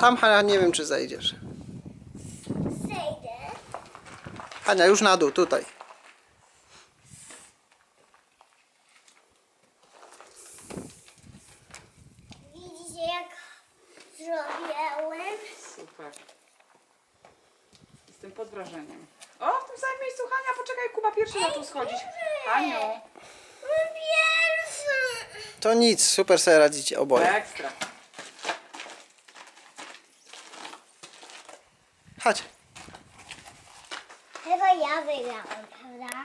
tam Hania nie wiem czy zejdziesz. Zejdę. Hania już na dół, tutaj. Widzicie jak zrobiłem? Super. Jestem pod wrażeniem. O, w tym samym miejscu Hania, poczekaj, Kuba pierwszy na tu schodzić. Haniu, Pierwszy. To nic, super sobie radzicie oboje. ekstra. Chyba ja wygrałam, prawda?